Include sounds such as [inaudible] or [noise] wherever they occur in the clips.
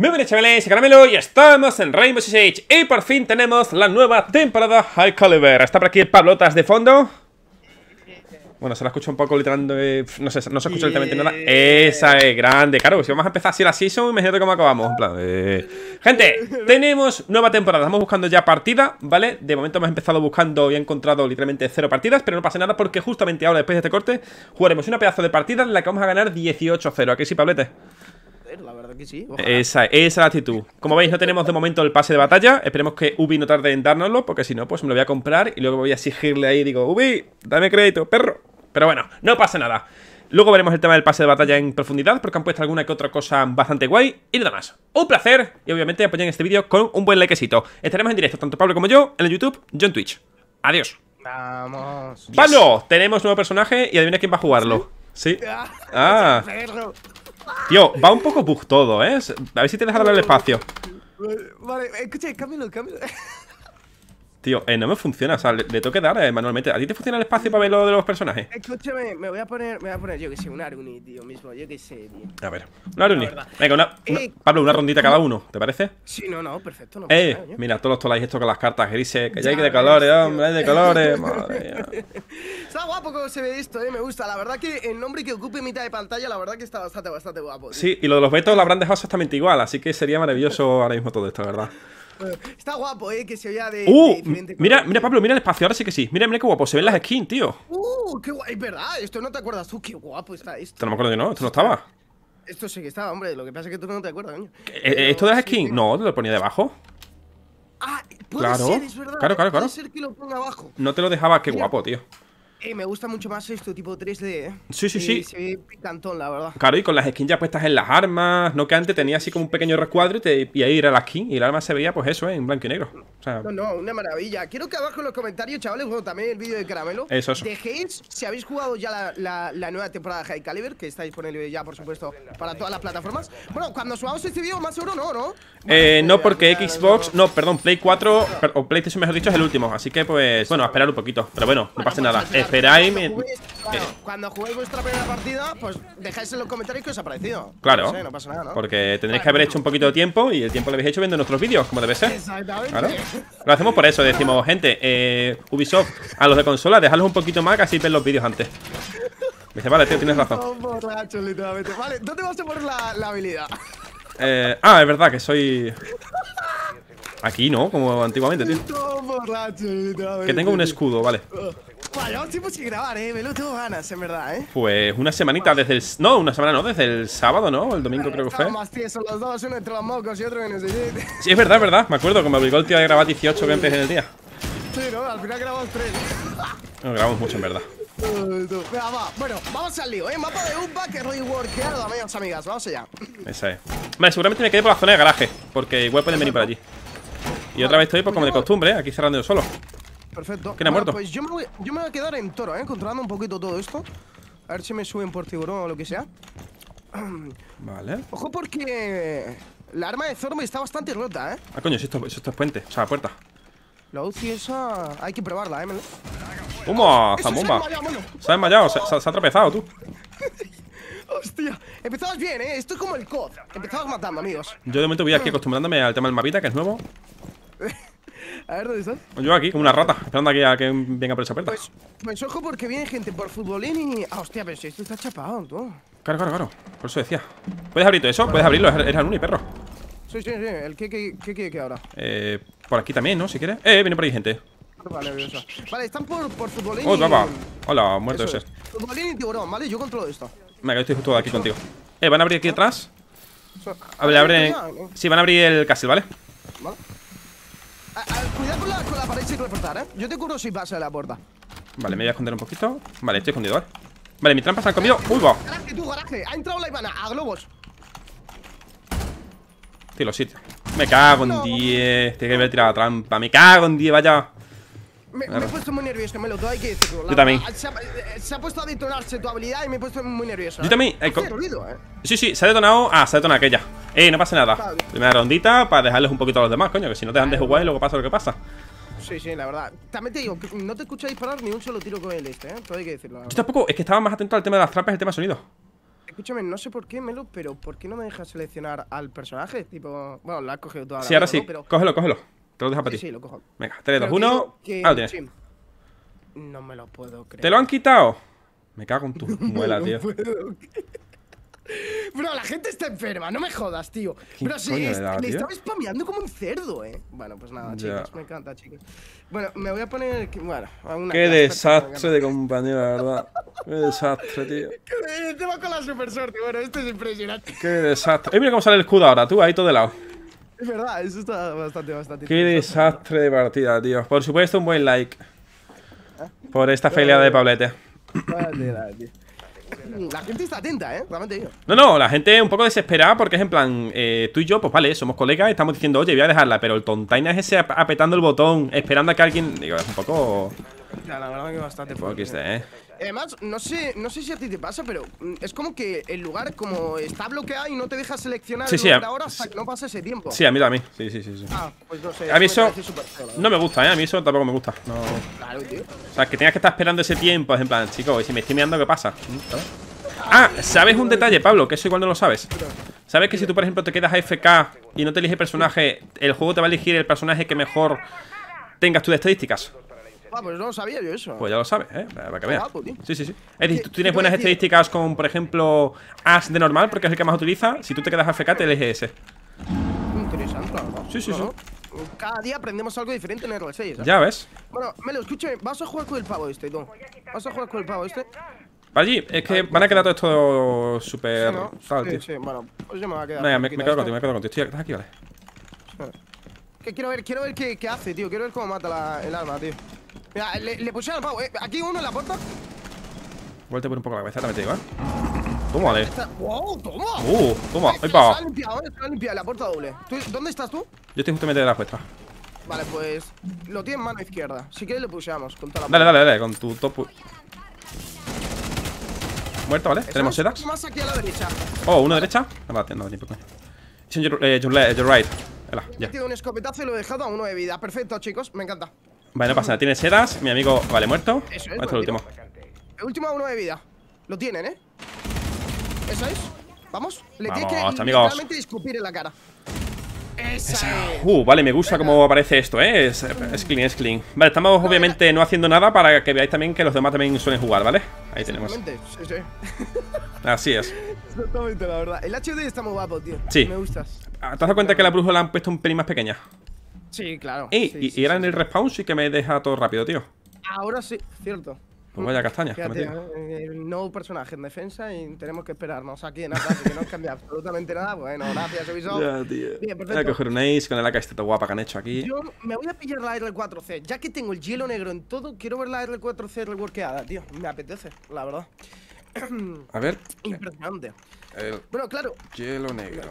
Muy buenas chavales, Caramelo y estamos en Rainbow Six Y por fin tenemos la nueva temporada High Caliber Está por aquí el Pablotas de fondo Bueno, se la escucha un poco literalmente No sé, no se escucha literalmente nada Esa es grande, claro, si vamos a empezar así la season Imagínate cómo acabamos, en plan eh. Gente, [laughs] tenemos nueva temporada Estamos buscando ya partida, ¿vale? De momento hemos empezado buscando y he encontrado literalmente cero partidas Pero no pasa nada porque justamente ahora, después de este corte Jugaremos una pedazo de partida en la que vamos a ganar 18-0 ¿Aquí sí, Pablete? La verdad que sí. Esa, esa es la actitud. Como veis, no tenemos de momento el pase de batalla. Esperemos que Ubi no tarde en dárnoslo, porque si no, pues me lo voy a comprar y luego voy a exigirle ahí digo, Ubi, dame crédito, perro. Pero bueno, no pasa nada. Luego veremos el tema del pase de batalla en profundidad, porque han puesto alguna que otra cosa bastante guay. Y nada más. Un placer, y obviamente apoyen este vídeo con un buen likecito. Estaremos en directo, tanto Pablo como yo, en el YouTube, yo en Twitch. Adiós. Vamos. Pablo, tenemos nuevo personaje y adivina quién va a jugarlo. ¿Sí? Ah. [laughs] Tío, va un poco bug todo, ¿eh? A ver si te deja hablar el espacio. Vale, escucha, cámbialo, cámbialo. [laughs] Tío, eh, no me funciona, o sea, le, tengo que dar eh, manualmente. ¿A ti te funciona el espacio para ver lo de los personajes? Escúchame, me voy a poner, me voy a poner, yo que sé, un Aruni, tío, mismo, yo que sé, tío. A ver, un Aruni. Venga, una, eh, Pablo, una rondita cada uno, ¿te parece? Sí, no, no, perfecto. No eh, mira, todos los toláis esto con las cartas grises, que ya, hay de colores, hombre, hay de colores, [laughs] madre mía. Está guapo como se ve esto, eh, me gusta. La verdad que el nombre que ocupe mitad de pantalla, la verdad que está bastante, bastante guapo. Tío. Sí, y lo de los vetos lo habrán dejado exactamente igual, así que sería maravilloso ahora mismo todo esto, la verdad. Está guapo, eh, que se vea de. Uh, mira, mira, Pablo, mira el espacio, ahora sí que sí. Mira, mira qué guapo, se ven las skins, tío. Uh, qué guay, verdad. Esto no te acuerdas tú, qué guapo está esto. Esto no me acuerdo yo, no, esto no estaba. Esto sí que estaba, hombre. Lo que pasa es que tú no te acuerdas, coño. Eh, ¿Esto de las skins? No, te lo ponía debajo. Ah, puede claro. ser, es verdad. Claro, claro, claro. Puede ser que lo ponga abajo. No te lo dejaba, qué guapo, tío. Eh, me gusta mucho más esto, tipo 3D, ¿eh? Sí, sí, sí. Se ve picantón, la verdad. Claro, y con las skins ya puestas en las armas, no que antes tenía así como un pequeño recuadro y, te, y ahí era la skin y el arma se veía, pues eso, ¿eh? en blanco y negro. O sea, no, no, una maravilla. Quiero que abajo en los comentarios, chavales, bueno, también el vídeo de Caramelo. Eso, eso. Dejéis si habéis jugado ya la, la, nueva temporada de High Caliber, que está disponible ya, por supuesto, para todas las plataformas. Bueno, cuando subamos este vídeo, más seguro no, ¿no? Eh, no, porque Xbox, no, perdón, Play 4, o PlayStation, mejor dicho, es el último. Así que, pues, bueno, a esperar un poquito. Pero bueno, no pasa nada. Esperáis. Claro, cuando juguéis vuestra primera partida, pues dejáis en los comentarios que os ha parecido. Claro. No, no pasa nada, ¿no? Porque tendréis que haber hecho un poquito de tiempo y el tiempo lo habéis hecho viendo nuestros vídeos, como debe ser. Exactamente. Claro. Lo hacemos por eso, decimos, gente, eh, Ubisoft, a los de consola, dejadlos un poquito más que así ven los vídeos antes. Me dice, vale, tío, tienes razón. Vale, ¿dónde vas a poner la, la habilidad? Eh, ah, es verdad que soy. Aquí, ¿no? Como antiguamente, tío. Que tengo un escudo, vale. Vale, vamos tiempo sin grabar, eh. Me lo tengo ganas, en verdad, eh. Pues una semanita desde el. No, una semana no, desde el sábado, ¿no? El domingo creo que fue. más tiesos los dos, uno entre los mocos y otro en el Sí, es verdad, es verdad. Me acuerdo que me obligó el tío a grabar 18 gameplays en el día. Sí, ¿no? Al final grabamos 3. No, grabamos mucho, en verdad. Venga, va. Bueno, vamos al lío, ¿eh? Mapa de un que reworkeado, amigos, amigas. Vamos allá. Esa es. Vale, seguramente me quedé por la zona de garaje, porque igual pueden venir por allí. Y otra vez estoy, pues como de costumbre, ¿eh? aquí cerrando yo solo. Perfecto. ¿Quién ha muerto? Pues yo me, voy, yo me voy a quedar en toro, ¿eh? Controlando un poquito todo esto. A ver si me suben por tiburón o lo que sea. [clears throat] Vale. Ojo porque la arma de Zorba está bastante rota, ¿eh? Ah, coño, si esto, esto es puente, o sea, puerta. La UCI esa hay que probarla, ¿eh? ¡Toma! ¡Zambomba! Se ha desmayado, se, se, ha tropezado tú. [laughs] Hostia, empezabas bien, ¿eh? Esto es como el COD. Empezabas matando, amigos. Yo de momento voy aquí acostumbrándome al tema del mapita, que es nuevo. A ver, ¿dónde estás? Yo aquí, como una rata, esperando aquí a que venga por esa puerta. Pues, pues ojo porque viene gente por futbolín y... Ah, hostia, pero si esto está chapado, tú. Claro, claro, claro. Por eso decía. ¿Puedes abrir todo eso? ¿Puedes abrirlo? Eres un perro. Sí, sí, sí. ¿El qué, qué, qué, qué ahora? Eh, por aquí también, ¿no? Si quieres. Eh, viene por ahí gente. Vale, vale, están por, por futbolín Oh, papá. Hola, muerto ese. Futbolín y tiburón, ¿vale? Yo controlo esto. Venga, yo estoy justo aquí contigo. Eh, ¿van a abrir aquí atrás? A ver, abren... Sí, van a abrir el castle, ¿vale? Vale. Cuidado con la, con la pared sin reportar, ¿eh? Yo te curo si pasa de la puerta. Vale, me voy a esconder un poquito. Vale, estoy escondido, ¿vale? Vale, mi trampa se han comido. ¡Uy, va! Garaje, tú, garaje. Ha entrado la Ivana, a globos. Tío. Me cago en 10. Tiene que haber tirado la trampa. Me cago en 10, vaya. Me, me, he puesto muy nervioso, Melo, todo hay que decirlo. Yo también. Se ha, se ha, puesto a detonarse tu habilidad y me he puesto muy nervioso. Yo ¿eh? también. Eh, ruido, ¿eh? Sí, sí, se ha detonado. Ah, se ha detonado aquella. Eh, no pasa nada. Primera rondita para dejarles un poquito a los demás, coño, que si no te dejan de jugar y luego pasa lo que pasa. Sí, sí, la verdad. También te digo, que no te escucho disparar ni un solo tiro con el este, ¿eh? Todo hay que decirlo. Yo tampoco, es que estaba más atento al tema de las trampas y el tema de sonido. escúchame, no sé por qué, Melo, pero ¿por qué no me dejas seleccionar al personaje? Tipo, bueno, lo has cogido tú ahora. Sí, ahora sí. Cógelo, cógelo. Te lo dejo para sí, ti. sí, lo cojo. Venga, 3, 2, Pero 1. digo que- Ah, lo tienes. sí. No me lo puedo creer. ¿Te lo han quitado? Me cago en tu [laughs] muela, tío. [laughs] Bro, la gente está enferma, no me jodas, tío. ¿Qué Pero sí, le le estaba spameando como un cerdo, eh. Bueno, pues nada, Ya. chicos, me encanta, chicos. Bueno, me voy a poner. Bueno, a una Qué desastre de compañero, la verdad. Qué desastre, tío. [laughs] ¿Qué te va con la super suerte? Bueno, esto es impresionante. Qué desastre. Eh, mira cómo sale el escudo ahora, tú, ahí todo de lado. Es verdad, eso está bastante, bastante. Qué desastre de partida, tío. Por supuesto, un buen like. Por esta felia de Pablete. Tela, tío. La gente está atenta, eh. Realmente digo. No, no, la gente un poco desesperada porque es en plan, eh, tú y yo, pues vale, somos colegas y estamos diciendo, oye, voy a dejarla, pero el tontaina es ese ap- apretando el botón, esperando a que alguien. Digo, es un poco. Ya, la verdad que bastante Un poco fuerte. XD, eh. Además, no sé, no sé si a ti te pasa, pero mm, es como que el lugar como está bloqueado y no te deja seleccionar Sí, el lugar ahora hasta que no pase ese tiempo. Sí, a mí también. Sí, sí, sí. sí. Ah, pues no sé. A mí me eso feo, verdad. no me gusta, ¿eh? A mí eso tampoco me gusta. No. Claro, tío. O sea, que tengas que estar esperando ese tiempo, es en plan, chicos, y si me estoy mirando, ¿qué pasa? Ah, ¿sabes un detalle, Pablo? Que eso igual no lo sabes. ¿Sabes que si tú, por ejemplo, te quedas AFK y no te elige personaje, el juego te va a elegir el personaje que mejor tengas de estadísticas? Ah, pues no lo sabía yo eso. Pues ya lo sabes, ¿eh? Para que veas. Sí, sí, sí. Es decir, ¿Qué- tú tienes buenas estadísticas con, por ejemplo, As de normal, porque es el que más utiliza. Si tú te quedas AFK, te elige ese. Interesante, la verdad. Sí, sí, no. Cada día aprendemos algo diferente en R6, ¿eh? Ya ves. Bueno, Melo, escúchame, vas a jugar con el pavo este, tú. Vas a jugar con el pavo este. Allí, es que van a quedar todo esto súper. Sí, ¿no? tal, sí, tío. sí, bueno, pues yo me voy a quedar. Venga, me, quedo contigo, me quedo contigo. Estoy estás aquí, vale. Que quiero ver, quiero ver qué, qué hace, tío. Quiero ver cómo mata la- el arma, tío. Mira, le, le puse al pavo, eh. Aquí uno en la puerta. Vuelta por un poco la cabeza, también te digo, ¿eh? Tómale. Está- ¡Wow! ¡Toma! Uh, toma, ahí se pa. la ha limpiado, eh, se ha limpiado, la puerta doble. ¿Tú- ¿Dónde estás tú? Yo estoy justamente de la puesta. Vale, pues lo tiene en mano izquierda. Si quieres le puseamos con toda la Dale, dale, dale, con tu top. Muerto, ¿vale? Tenemos sedas. Más aquí a la derecha. Oh, uno derecha. No, no, ni por coño. It's on your, eh, your, your right. Ela, He ya. metido un escopetazo y lo he dejado a uno de vida. Perfecto, chicos, me encanta. Vale, no pasa nada. Tiene sedas. Mi amigo, vale, muerto. Eso es, Este es el último. El último a uno de vida. Lo tienen, ¿eh? Eso es. Vamos. Le tiene que Vamos, amigos. literalmente escupir en la cara. Esa es. Uh, vale, me gusta cómo aparece esto, ¿eh? Es, es clean, es clean. Vale, estamos obviamente no haciendo nada para que veáis también que los demás también suelen jugar, ¿vale? Ahí tenemos. Exactamente, sí, sí. [laughs] Así es. Exactamente, la verdad. El HD está muy guapo, tío. Sí. Me gustas. ¿Te has dado cuenta que la brújula la han puesto un pelín más pequeña? Sí, claro. Ey, Sí, y, sí, y era en el respawn sí que me deja todo rápido, tío. Ahora sí, cierto. Pues vaya castaña. Fíjate. ¿eh? nuevo personaje en defensa y tenemos que esperarnos aquí en ataque, que no cambia [laughs] absolutamente nada. Bueno, gracias, Ubisoft. Ya, tío. Bien, Voy a coger un ace con el AK este guapa que han hecho aquí. Yo me voy a pillar la R4C. Ya que tengo el hielo negro en todo, quiero ver la R4C reworkeada, tío. Me apetece, la verdad. A ver. [clears throat] Impresionante. El Bueno, claro. hielo negro.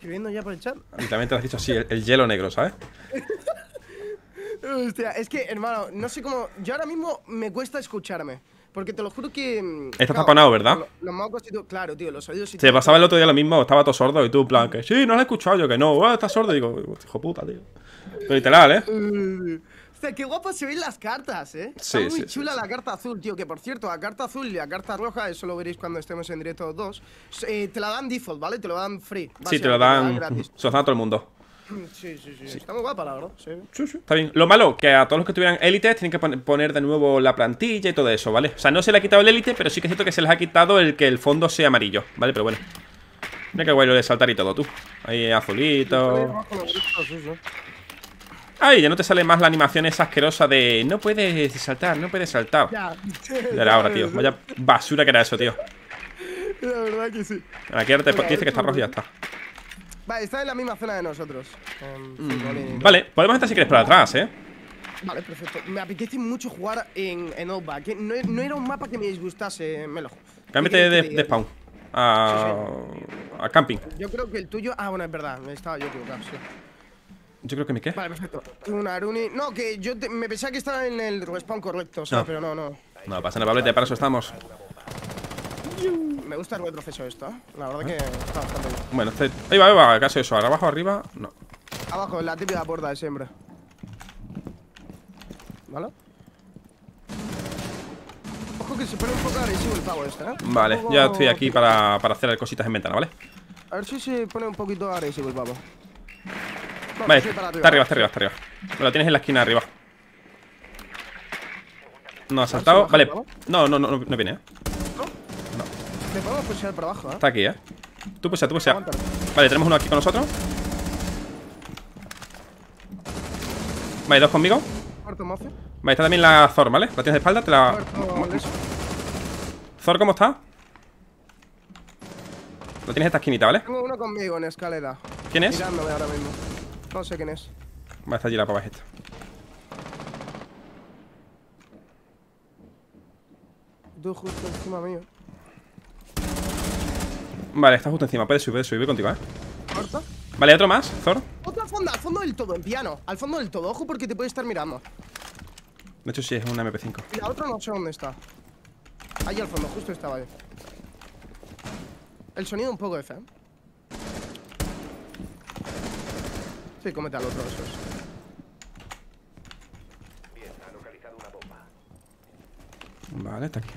¿Qué estás escribiendo ya por el chat? Y también te lo has dicho así, el, el hielo negro, ¿sabes? [laughs] Hostia, es que, hermano, no sé cómo. Yo ahora mismo me cuesta escucharme. Porque te lo juro que. mm, Estás claro, taponado, ¿verdad? lo- Los mocos y tú. Claro, tío, los oídos y Se pasaba el otro día lo mismo, estaba todo sordo y tú, en plan, que sí, no lo he escuchado yo, que no, ah, estás sordo. Y digo, hijo puta, tío. Pero literal, ¿eh? [laughs] Qué guapas se ven las cartas, eh. Sí, Está muy sí, sí, chula sí. la carta azul, tío. Que por cierto, la carta azul y la carta roja, eso lo veréis cuando estemos en directo dos. eh, te la dan default, ¿vale? Te lo dan free. Sí, te lo dan. gratis. Se lo dan a todo el mundo. [clears throat] Sí, sí, sí, Está muy guapa, la verdad. Sí. Sí, sí. Está bien. Lo malo, que a todos los que tuvieran élites tienen que pon- poner de nuevo la plantilla y todo eso, ¿vale? O sea, no se le ha quitado el élite, pero sí que es cierto que se les ha quitado el que el fondo sea amarillo, ¿vale? Pero bueno. Mira qué guay lo de saltar y todo, tú. Ahí azulito. Sí, sí. Ay, ya no te sale más la animación esa asquerosa de no puedes saltar, no puedes saltar. Ya. Ya era ahora, tío. Vaya basura que era eso, tío. La verdad que sí. Aquí ahora te dice que está rojo y ya está. Vale, está en la misma zona de nosotros. todo. Vale, podemos estar si quieres por atrás, ¿eh? Vale, perfecto. Me apetece mucho jugar en, en Outback. ¿eh? No, no era un mapa que me disgustase, Melo. Cámbiate ¿Qué de, de spawn. A, a camping. Yo creo que el tuyo. Ah, bueno, es verdad. Me estaba yo equivocado, sí. Yo creo que mi qué. Vale, perfecto. Un Aruni. No, que yo te- me pensaba que estaba en el respawn correcto, o sea, No. pero no, no. No pasa nada, Pablete, para eso estamos. Me gusta el retroceso esto, ¿eh? La verdad que está bastante bien. Bueno, este. Ahí va, ahí va, casi eso. Ahora abajo, arriba. No. Abajo, en la típica puerta de siempre. ¿Vale? Ojo que se pone un poco agresivo el pavo este, ¿eh? Vale, poco- ya estoy aquí para, para hacer cositas en ventana, ¿vale? A ver si se pone un poquito agresivo el pavo. No, Vale, está arriba, está arriba, está arriba. Me lo tienes en la esquina arriba. No ha saltado. Vale. No, no, no, no, no viene, ¿eh? Pushear por abajo, ¿eh? Está aquí, ¿eh? Tú pusea, tú pusea. Vale, tenemos uno aquí con nosotros. Vale, dos conmigo. Vale, está también la Zor, ¿vale? La tienes de espalda, te la... Zor, ¿cómo está? Lo tienes en esta esquinita, ¿vale? Tengo uno conmigo en escalera. ¿Quién es? Mirándome ahora mismo. No sé quién es. Vale, está allí la pava esta. Tú justo encima mío. Vale, está justo encima. Puedes subir, puedes subir, voy contigo, ¿eh? ¿Muerto? Vale, otro más, Zor. Otro al fondo, al fondo del todo, en piano. Al fondo del todo, ojo porque te puede estar mirando. De hecho, sí, es un MP5. Y la otra no sé dónde está. Ahí al fondo, justo estaba ahí. El sonido un poco F, ¿eh? Sí, cómete al otro, eso es. Vale, está aquí.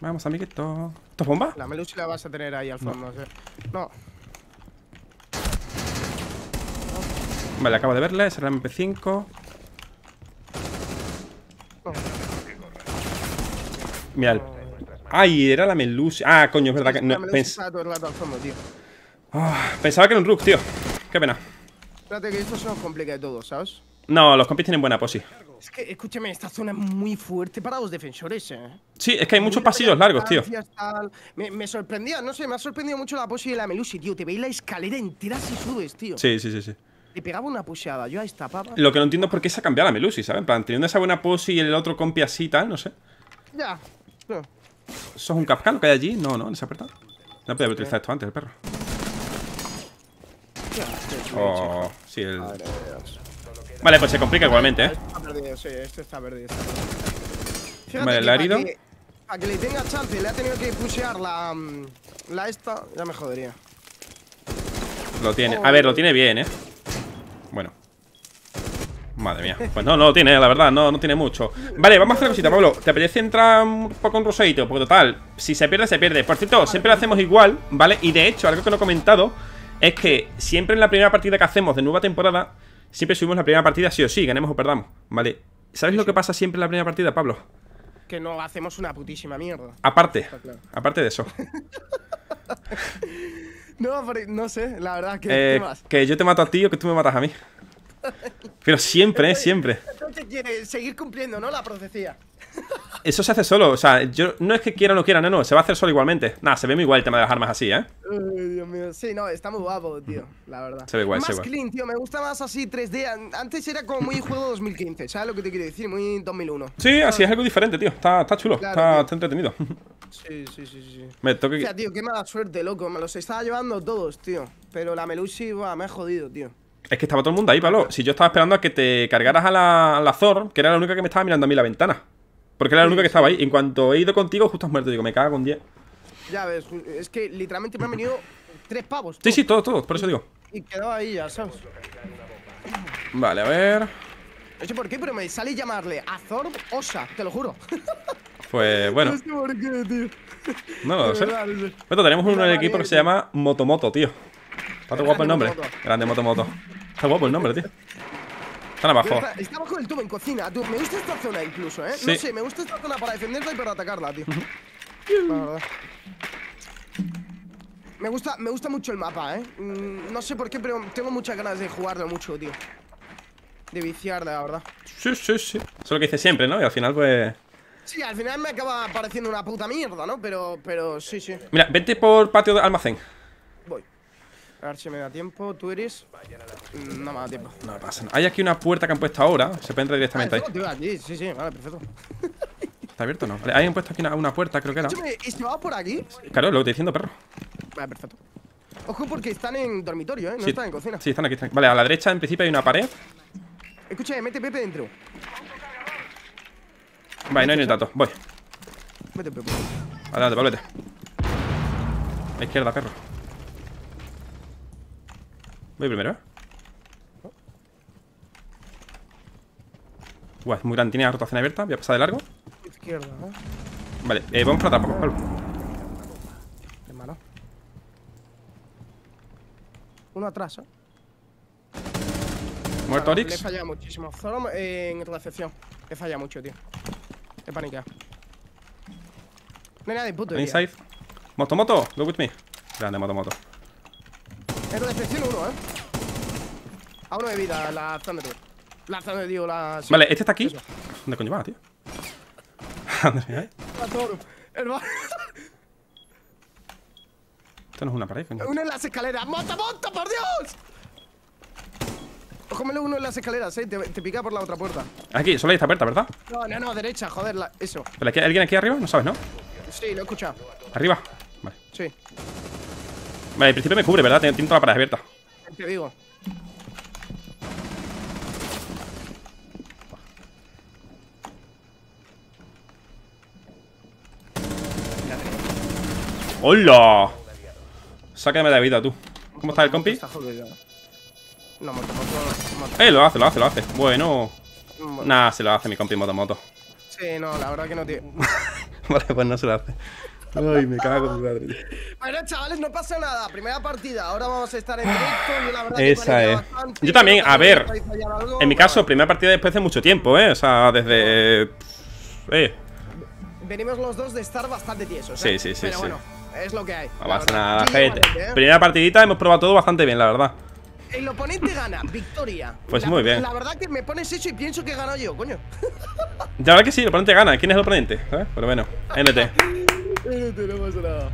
Vamos, amiguito. ¿Esto es bomba? La Melusi la vas a tener ahí al fondo, sí. No, Vale, acabo de verle. Será el MP5. no. Mira, el... Ay, era la Melusi. Ah, coño, es verdad que. La no, Melusi pens- está todo el rato al fondo, tío. Ah, pensaba que era un Rook, tío. Qué pena. Espérate que esto se nos complica de todo, ¿sabes? No, los compis tienen buena posi. Es que, escúchame, esta zona es muy fuerte para los defensores, eh. Sí, es que hay muchos pasillos largos, tío. Tal. Me, me sorprendía, no sé, me ha sorprendido mucho la posi de la Melusi, tío. Te veis la escalera entera si subes, tío. Sí, sí, sí, sí. Le pegaba una pusheada, yo a esta papa. Lo que no entiendo es por qué se ha cambiado la Melusi, ¿sabes? En plan, teniendo esa buena posi y el otro compi así y tal, no sé. Ya. No. ¿Eso es un lo que hay allí? No, no, en esa puerta. No podía haber utilizado esto antes, el perro. Oh, sí, el... Madre de Dios. Vale, pues se complica igualmente, ¿eh? Está perdido, sí, esto está perdido. está perdido. Fíjate Vale, que ¿le ha para herido? que- le tenga chance, le ha tenido que pushear la, mm, la esta, ya me jodería. Lo tiene. A ver, lo tiene bien, ¿eh? Bueno. Madre mía. Pues no, no lo tiene, la verdad, no, no tiene mucho. Vale, vamos a hacer una cosita, Pablo. ¿Te apetece entrar un poco en rosadito? Porque total, si se pierde, se pierde. Por cierto, siempre lo hacemos igual, ¿vale? Y de hecho, algo que no he comentado es que siempre en la primera partida que hacemos de nueva temporada, siempre subimos la primera partida sí o sí, ganemos o perdamos, ¿vale? ¿Sabes lo que pasa siempre en la primera partida, Pablo? Que no hacemos una putísima mierda. Aparte, claro. aparte de eso. [laughs] No, pero no sé, la verdad, que Eh, que yo te mato a ti o que tú me matas a mí. [laughs] Pero siempre, ¿eh? Siempre. Entonces quiere seguir cumpliendo, ¿no? La profecía. Eso se hace solo, o sea, yo no es que quiera o no quiera, no, no, se va a hacer solo igualmente. Nada, se ve muy igual el tema de las armas así, ¿eh? Ay, Dios mío. Sí, no, está muy guapo, tío, la verdad. Se ve guay, más se ve guay. clean, tío, me gusta más así 3D. An- Antes era como muy juego 2015, ¿sabes lo que te quiero decir? Muy 2001. Sí, así es algo diferente, tío. Está, está chulo, Claro, está, entretenido. [laughs] Sí, sí, sí, sí. Me toque. O sea, tío, qué mala suerte, loco. Me los estaba llevando todos, tío. Pero la Melusi, buah, me ha jodido, tío. Es que estaba todo el mundo ahí, Pablo. Si yo estaba esperando a que te cargaras a la, a la Zor, que era la única que me estaba mirando a mí la ventana. Porque era la única que estaba ahí. En cuanto he ido contigo, justo has muerto. Digo, me cago con 10. Ya ves, es que literalmente me han venido tres pavos. Sí, sí, todo, todo. Por eso digo. Y quedaba ahí ya, ¿sabes? Vale, a ver. No sé por qué, pero me sale llamarle a Zorb Osa, te lo juro. [laughs] Pues bueno, No sé por qué, tío. no lo sé. verdad, no sé. Bueno, tenemos uno en el equipo que se llama Motomoto, tío. Está todo guapo el nombre. Grande Motomoto. Está guapo el nombre, tío. Están abajo. Está, está abajo del tubo en cocina, tú. Me gusta esta zona incluso, ¿eh? Sí. No sé, me gusta esta zona para defenderla y para atacarla, tío. La verdad. Me gusta, me gusta mucho el mapa, ¿eh? Mm, no sé por qué, pero tengo muchas ganas de jugarlo mucho, tío. De viciar, la verdad. Sí, sí, sí. Eso es lo que dice siempre, ¿no? Y al final, pues. Sí, al final me acaba pareciendo una puta mierda, ¿no? Pero, pero sí, sí. Mira, vete por patio de almacén. A ver si me da tiempo. ¿Tú eres? No me da tiempo. No pasa nada. Hay aquí una puerta que han puesto ahora. Se puede entrar directamente ahí. Ah, tío, aquí. Sí, sí, vale, perfecto. ¿Está abierto o no? Vale, ahí han puesto aquí una, una puerta, creo que era. ¿y si va por aquí? Claro, lo que estoy diciendo, perro. Vale, perfecto. Ojo porque están en dormitorio, ¿eh? No Sí. están en cocina. Sí, están aquí, están. Vale, a la derecha en principio hay una pared. Escúchame, mete Pepe dentro. Vale, no hay ni tanto. Voy. Mete Pepe. Adelante, Pablete. A izquierda, perro. Voy primero, ¿eh? Guau, es muy grande. Tiene la rotación abierta. Voy a pasar de largo. izquierda, ¿eh? Vale, eh, vamos para atrás, Pablo. Qué malo. Uno atrás, ¿eh? Muerto Claro, Le he Orix. fallado muchísimo. Solo eh, en recepción. He fallado mucho, tío. He paniqueado. No hay nadie puto. Inside. Moto, moto, go with me. Grande, moto, moto. En recepción uno, ¿eh? A uno de vida, la Thunder. La Thunder, digo, la. Vale, este está aquí. Eso. ¿Dónde coño va, tío? ¿Dónde Toro. El ba- Esto no es una pared, coño. Uno en las escaleras. ¡Monta, monta, por Dios! Cógeme uno en las escaleras, eh. Te, te pica por la otra puerta. Aquí, solo hay esta puerta, ¿verdad? No, no, no, derecha, joder, la- eso. Pero aquí, ¿alguien aquí arriba? No sabes, ¿no? Sí, lo he escuchado. Arriba. Vale. Sí, Vale, al principio me cubre, ¿verdad? Tiene toda la pared abierta. te digo. ¡Hola! Sácame de vida, tú. ¿Cómo está el compi? No. Eh, lo hace, lo hace, lo hace. Bueno. Nah, se lo hace mi compi moto moto. Sí, no, la verdad que no tiene. [laughs] vale, pues no se lo hace. Ay, me cago en mi madre. Bueno, chavales, no pasa nada. Primera partida. Ahora vamos a estar en directo. Yo, la verdad, que Esa paniqueo es. bastante. Yo también, a ver. En mi caso, primera partida después de mucho tiempo, ¿eh? O sea, desde. Eh, Venimos los dos de estar bastante tiesos. Sí, ¿eh? sí, sí, Pero sí. bueno, es lo que hay. no pasa nada, gente. ¿eh? Primera partidita, hemos probado todo bastante bien, la verdad. El oponente gana, victoria. Pues La- muy bien. La verdad que me pones eso y pienso que gano yo, coño. Ya verdad que sí, el oponente gana. ¿Quién es el oponente? ¿Sabes? Pero bueno, [laughs] NT. no pasa nada.